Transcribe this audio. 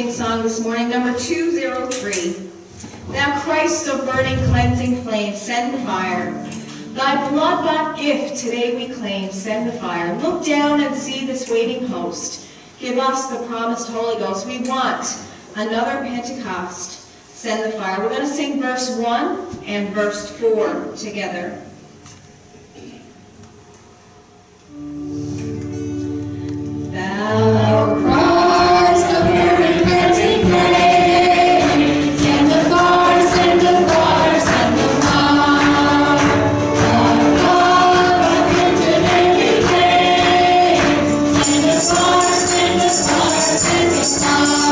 worshiping song this morning, number 203. Thou Christ of burning, cleansing flame, send the fire. Thy blood-bought gift today we claim, send the fire. Look down and see this waiting host. Give us the promised Holy Ghost. We want another Pentecost. Send the fire. We're going to sing verse 1 and verse 4 together. house.